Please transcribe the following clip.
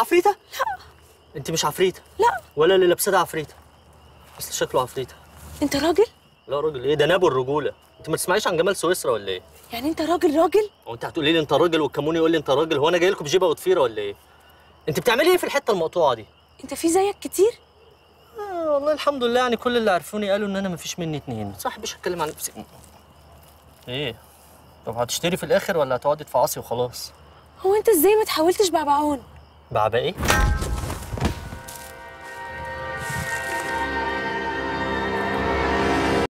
عفريتة؟ لا. انت مش عفريتة؟ لا. ولا اللي لابسه ده عفريتة. اصل شكله عفريتة. انت راجل؟ لا راجل إيه ده نابو الرجولة. انت ما تسمعيش عن جمال سويسرا ولا إيه؟ يعني انت راجل راجل؟ هو انت هتقولي لي انت راجل والكمون يقول لي انت راجل؟ هو أنا جاي لكم بجيبة وضفيره ولا إيه؟ انت بتعملي إيه في الحتة المقطوعة دي؟ انت في زيك كتير؟ آه والله الحمد لله يعني كل اللي عرفوني قالوا إن أنا مفيش مني اتنين. صح مش هتكلم عن نفسي إيه؟ طب هتشتري في الآخر ولا هتقعدي تفعصي وخلاص؟ هو أنت إزاي ما تحاولتش بعبعون بعبع إيه